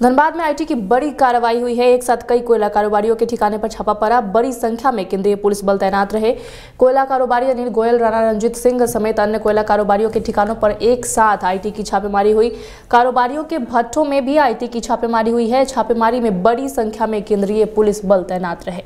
धनबाद में आईटी की बड़ी कार्रवाई हुई है। एक साथ कई कोयला कारोबारियों के ठिकाने पर छापा पड़ा। बड़ी संख्या में केंद्रीय पुलिस बल तैनात रहे। कोयला कारोबारी अनिल गोयल, राणा रंजीत सिंह समेत अन्य कोयला कारोबारियों के ठिकानों पर एक साथ आईटी की छापेमारी हुई। कारोबारियों के भट्टों में भी आईटी की छापेमारी हुई है। छापेमारी में बड़ी संख्या में केंद्रीय पुलिस बल तैनात रहे।